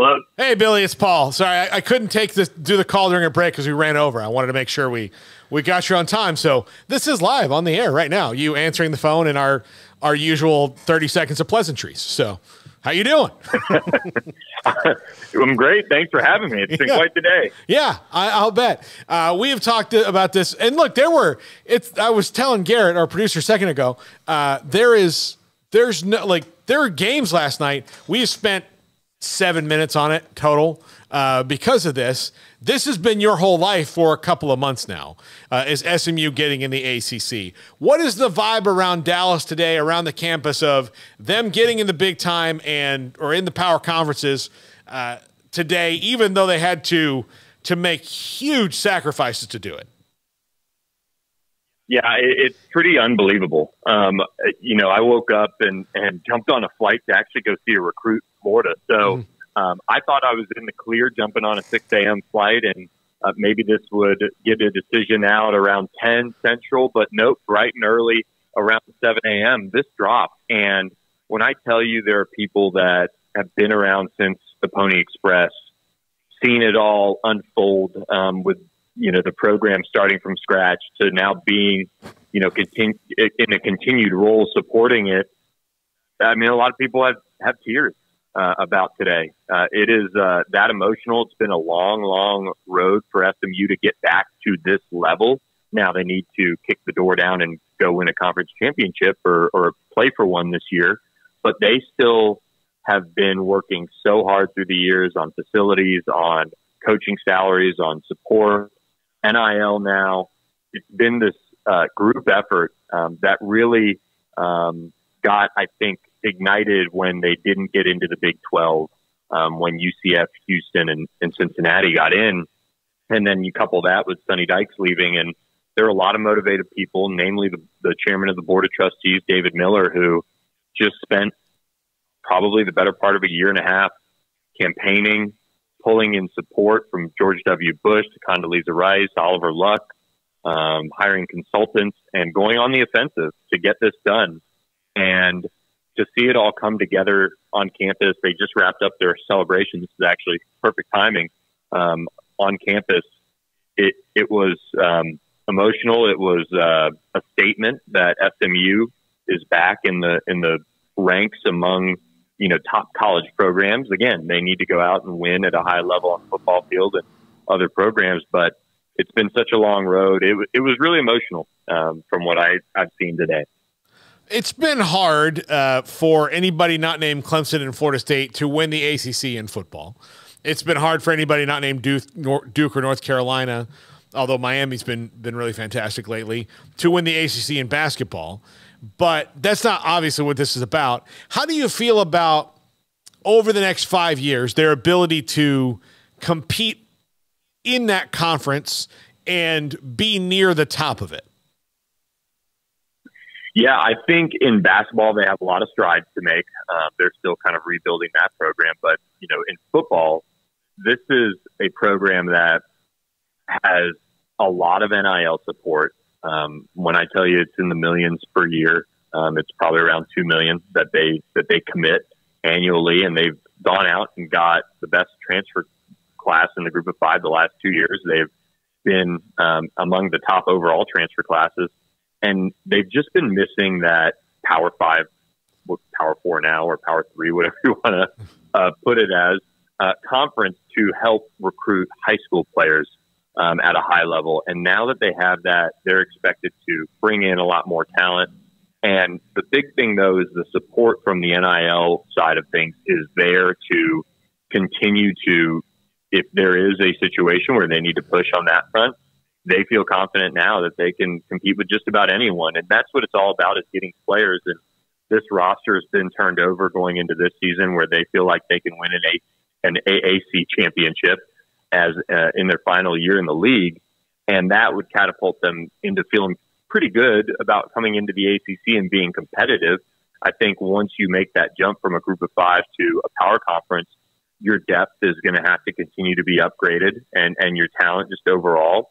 Hello. Hey, Billy, it's Paul. Sorry, I, I couldn't take this do the call during a break because we ran over. I wanted to make sure we we got you on time. So this is live on the air right now. You answering the phone and our our usual thirty seconds of pleasantries. So, how you doing? I'm great. Thanks for having me. It's been Yeah. quite the day. Yeah, I, I'll bet. Uh, we have talked about this, and look, there were. It's. I was telling Garrett, our producer, a second ago. Uh, there is. There's no like. There were games last night. We spent seven minutes on it total uh, because of this. This has been your whole life for a couple of months now. Uh, is SMU getting in the ACC? What is the vibe around Dallas today, around the campus of them getting in the big time and or in the power conferences uh, today, even though they had to to make huge sacrifices to do it? Yeah, it, it's pretty unbelievable. Um, you know, I woke up and, and jumped on a flight to actually go see a recruit Florida. So um, I thought I was in the clear jumping on a 6 a.m. flight and uh, maybe this would get a decision out around 10 central, but nope, bright and early around 7 a.m. This dropped. And when I tell you there are people that have been around since the Pony Express, seen it all unfold um, with you know the program starting from scratch to now being you know continu- in a continued role supporting it. I mean, a lot of people have have tears uh, about today. Uh, it is uh, that emotional. It's been a long, long road for SMU to get back to this level. Now they need to kick the door down and go win a conference championship or, or play for one this year. But they still have been working so hard through the years on facilities, on coaching salaries, on support, NIL now. It's been this uh, group effort um, that really um, got, I think, ignited when they didn't get into the Big 12, um, when UCF, Houston, and, and Cincinnati got in. And then you couple that with Sonny Dykes leaving, and there are a lot of motivated people, namely the, the chairman of the board of trustees, David Miller, who just spent probably the better part of a year and a half campaigning, pulling in support from George W. Bush to Condoleezza Rice, Oliver Luck, um, hiring consultants, and going on the offensive to get this done. And to see it all come together on campus, they just wrapped up their celebration. This is actually perfect timing um, on campus. It it was um, emotional. It was uh, a statement that SMU is back in the in the ranks among you know top college programs. Again, they need to go out and win at a high level on the football field and other programs, but it's been such a long road. It, it was really emotional um, from what I, I've seen today. It's been hard uh, for anybody not named Clemson and Florida State to win the ACC in football. It's been hard for anybody not named Duke, Duke or North Carolina, although Miami's been been really fantastic lately, to win the ACC in basketball. But that's not obviously what this is about. How do you feel about over the next five years their ability to compete in that conference and be near the top of it? Yeah, I think in basketball they have a lot of strides to make. Uh, they're still kind of rebuilding that program, but you know, in football, this is a program that has a lot of NIL support. Um, when I tell you it's in the millions per year, um, it's probably around two million that they that they commit annually, and they've gone out and got the best transfer class in the group of five the last two years. They've been um, among the top overall transfer classes, and they've just been missing that Power Five, Power Four now or Power Three, whatever you want to uh, put it as, uh, conference to help recruit high school players um, at a high level. And now that they have that, they're expected to bring in a lot more talent. And the big thing, though, is the support from the NIL side of things is there to continue to, if there is a situation where they need to push on that front, they feel confident now that they can compete with just about anyone. And that's what it's all about is getting players. And this roster has been turned over going into this season where they feel like they can win an, a, an AAC championship as uh, in their final year in the league. And that would catapult them into feeling pretty good about coming into the ACC and being competitive. I think once you make that jump from a group of five to a power conference, your depth is going to have to continue to be upgraded and, and your talent just overall.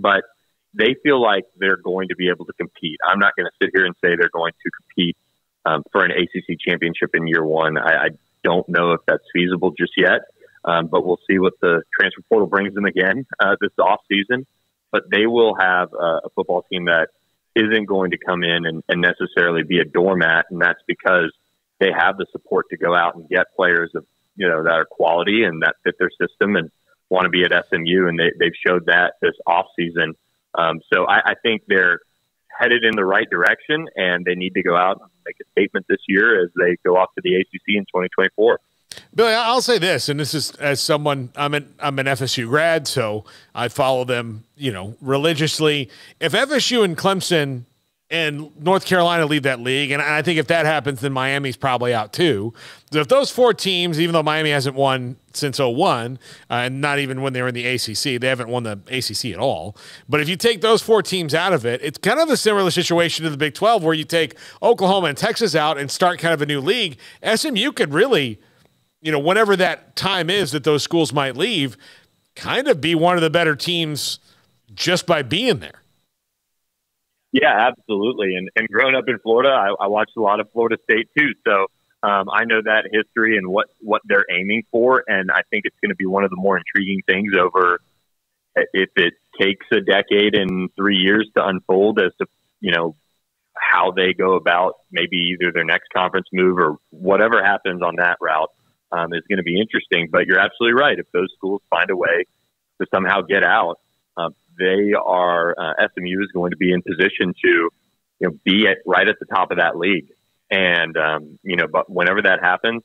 But they feel like they're going to be able to compete. I'm not going to sit here and say they're going to compete um, for an ACC championship in year one. I, I don't know if that's feasible just yet. Um, but we'll see what the transfer portal brings them again uh, this off season. But they will have a, a football team that isn't going to come in and, and necessarily be a doormat, and that's because they have the support to go out and get players of you know that are quality and that fit their system and want to be at SMU, and they, they've showed that this off season. Um, so I, I think they're headed in the right direction, and they need to go out and make a statement this year as they go off to the ACC in 2024. Billy, I'll say this, and this is as someone I'm an I'm an FSU grad, so I follow them, you know, religiously. If FSU and Clemson and North Carolina leave that league. And I think if that happens, then Miami's probably out too. So if those four teams, even though Miami hasn't won since 01, uh, and not even when they were in the ACC, they haven't won the ACC at all. But if you take those four teams out of it, it's kind of a similar situation to the Big 12 where you take Oklahoma and Texas out and start kind of a new league. SMU could really, you know, whenever that time is that those schools might leave, kind of be one of the better teams just by being there. Yeah, absolutely. And and growing up in Florida, I, I watched a lot of Florida State too. So um, I know that history and what what they're aiming for, and I think it's going to be one of the more intriguing things over if it takes a decade and three years to unfold as to you know how they go about maybe either their next conference move or whatever happens on that route um, is going to be interesting. But you're absolutely right. If those schools find a way to somehow get out, uh, they are uh, SMU is going to be in position to you know be at right at the top of that league. And um, you know, but whenever that happens,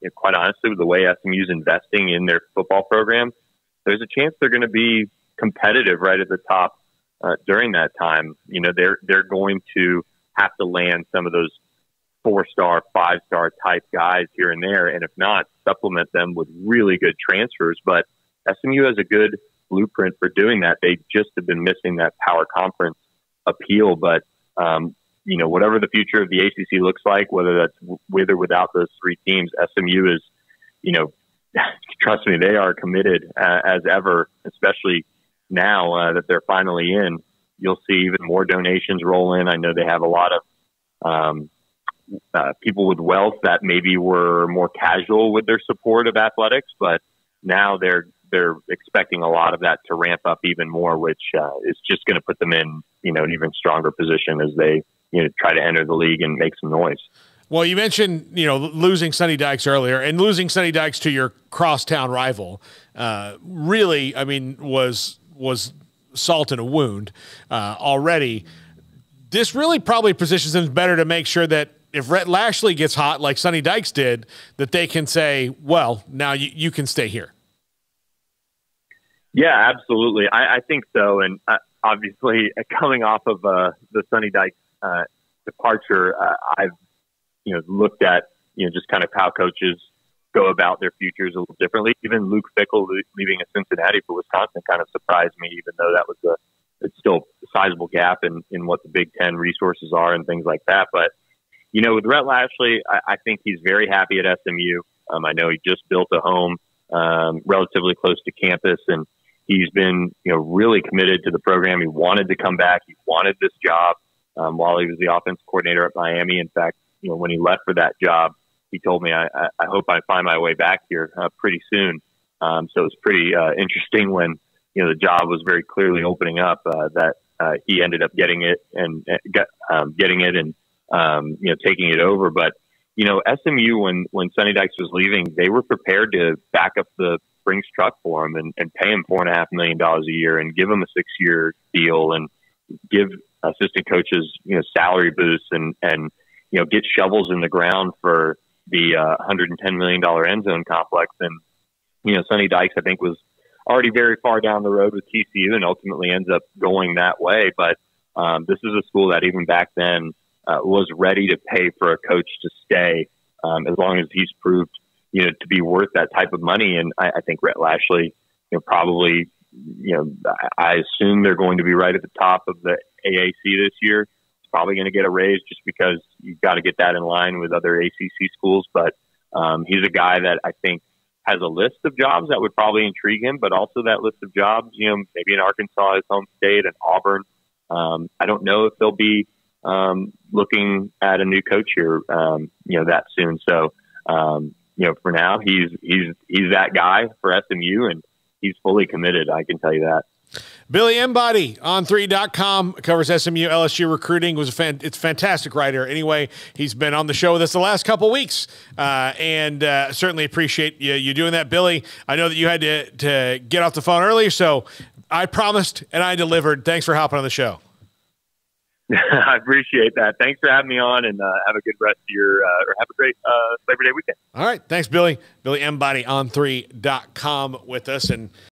you know, quite honestly, with the way SMU is investing in their football program, there's a chance they're going to be competitive right at the top uh, during that time. You know, they're they're going to have to land some of those four star, five star type guys here and there, and if not, supplement them with really good transfers. But SMU has a good blueprint for doing that. They just have been missing that power conference appeal. But, um, you know, whatever the future of the ACC looks like, whether that's with or without those three teams, SMU is, you know, trust me, they are committed uh, as ever, especially now uh, that they're finally in. You'll see even more donations roll in. I know they have a lot of um, uh, people with wealth that maybe were more casual with their support of athletics, but now they're they're expecting a lot of that to ramp up even more, which uh, is just going to put them in you know an even stronger position as they you know try to enter the league and make some noise. Well, you mentioned you know losing Sonny Dykes earlier, and losing Sonny Dykes to your crosstown rival, uh, really, I mean, was was salt in a wound uh, already. This really probably positions them better to make sure that if Rhett Lashlee gets hot like Sonny Dykes did, that they can say, "Well, now you, you can stay here." Yeah, absolutely. I, I think so. And uh, obviously, uh, coming off of uh, the Sonny Dyke uh, departure, uh, I've you know looked at you know just kind of how coaches go about their futures a little differently. Even Luke Fickell leaving a Cincinnati for Wisconsin kind of surprised me, even though that was a it's still a sizable gap in in what the Big Ten resources are and things like that. But you know, with Rhett Lashlee, I, I think he's very happy at SMU. Um, I know he just built a home um, relatively close to campus and He's been, you know, really committed to the program. He wanted to come back. He wanted this job um, while he was the offense coordinator at Miami. In fact, you know, when he left for that job, he told me, "I, I hope I find my way back here uh, pretty soon." Um, so it was pretty uh, interesting when you know the job was very clearly opening up uh, that uh, he ended up getting it and uh, um, getting it and um, you know taking it over. But you know SMU when when Sonny Dykes was leaving, they were prepared to back up the Brinks truck for him and, and pay him four and a half million dollars a year and give him a six year deal and give assistant coaches, you know, salary boosts and, and, you know, get shovels in the ground for the uh, $110 million end zone complex. And, you know, Sonny Dykes, I think, was already very far down the road with TCU and ultimately ends up going that way. But um, this is a school that even back then uh, was ready to pay for a coach to stay um, as long as he's proved you know, to be worth that type of money. And I, I think Rhett Lashlee, you know, probably, you know, I assume they're going to be right at the top of the AAC this year. It's probably going to get a raise just because you've got to get that in line with other ACC schools. But um, he's a guy that I think has a list of jobs that would probably intrigue him, but also that list of jobs, you know, maybe in Arkansas, his home state, and Auburn. Um, I don't know if they'll be um, looking at a new coach here, um, you know, that soon. So, um, you know, for now, he's he's he's that guy for SMU, and he's fully committed. I can tell you that. Billy Embody On3.com covers SMU LSU recruiting was a fan, it's a fantastic writer. Anyway, he's been on the show with us the last couple weeks, uh, and uh, certainly appreciate you, you doing that, Billy. I know that you had to, to get off the phone earlier, so I promised and I delivered. Thanks for hopping on the show. I appreciate that. Thanks for having me on, and uh, have a good rest of your, uh, or have a great uh, Labor Day weekend. All right. Thanks, Billy. Billy Embody On3.com with us. And